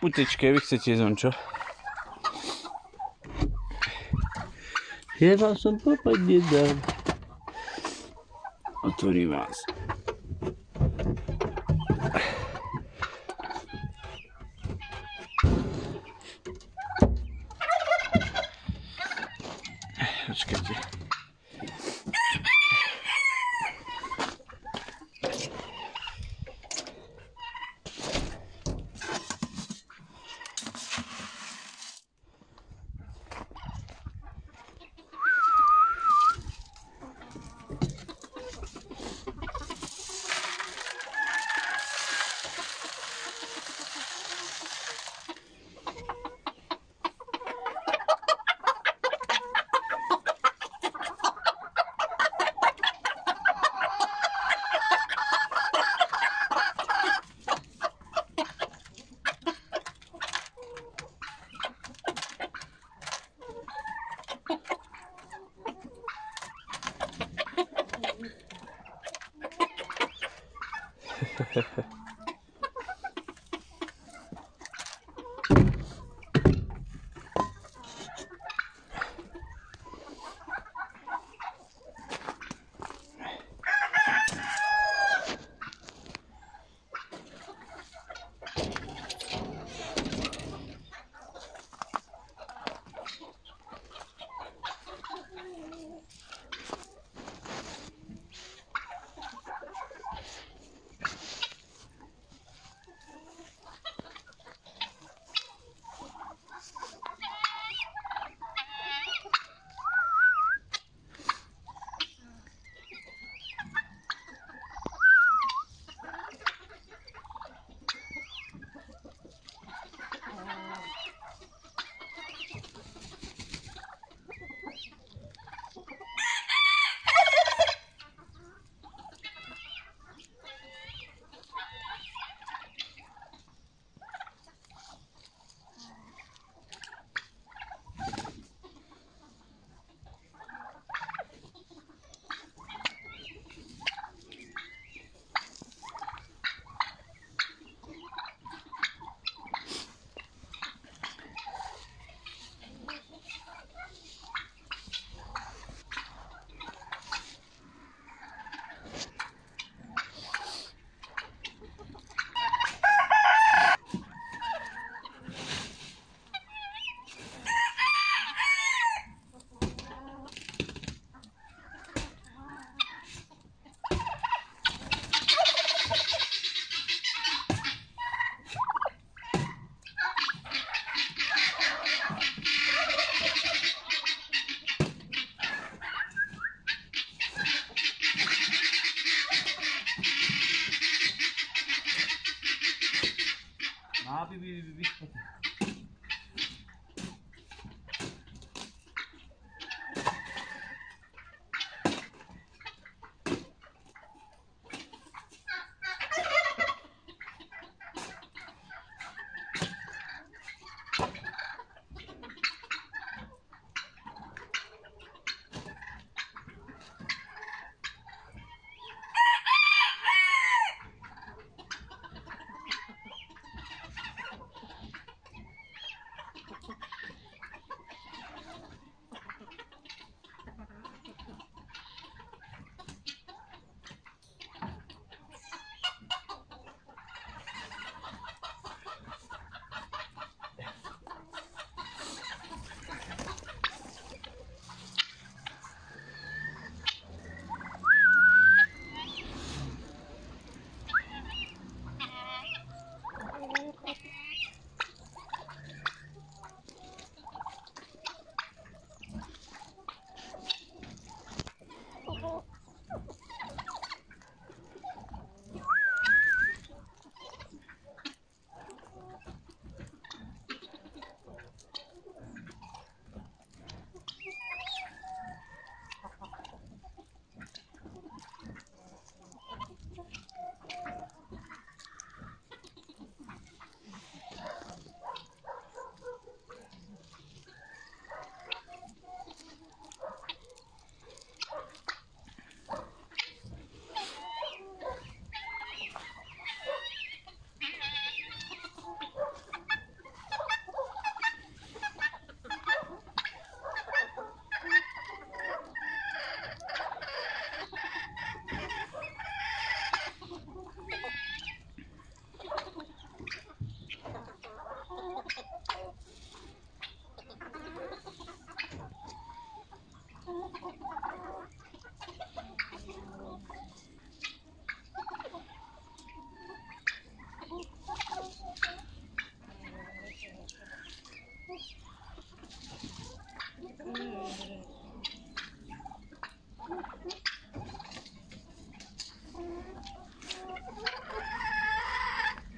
putečke, vy chcete ísť on čo? Ja vám som popať nedal. Otvorím vás.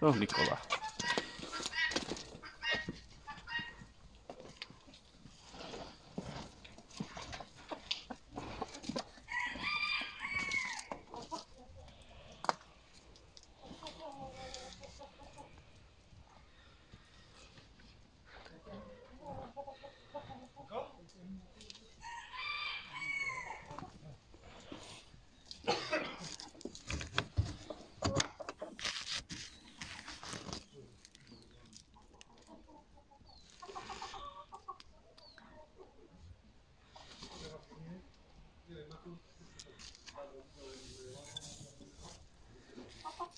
Oh, Nicola. 아빠.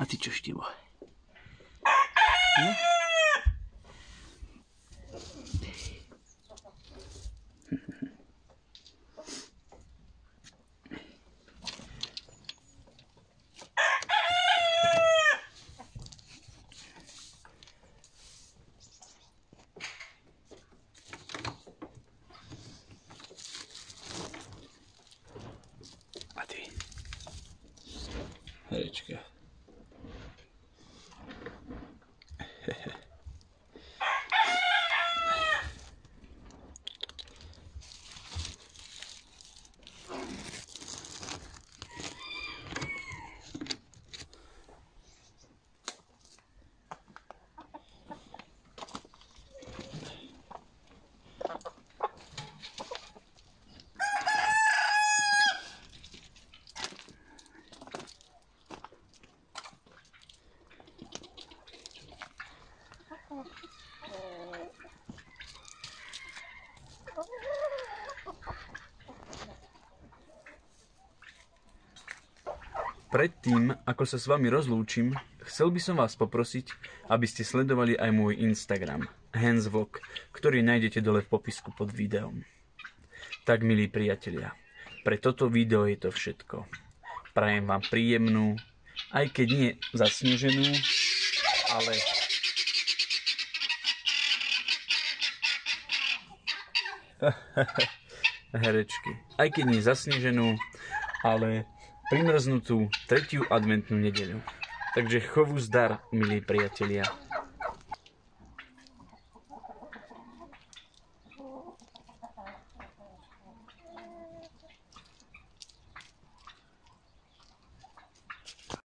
А ты что ж его? Yeah. Predtým, ako sa s vami rozlúčim, chcel by som vás poprosiť, aby ste sledovali aj môj Instagram, Hansvlog, ktorý nájdete dole v popisku pod videom. Tak, milí priatelia, pre toto video je to všetko. Prajem vám príjemnú, aj keď nie zasneženú, ale herečky. Aj keď nie zasneženú, ale primrznutú tretiu adventnú nedeľu. Takže chovu zdar, milí priatelia.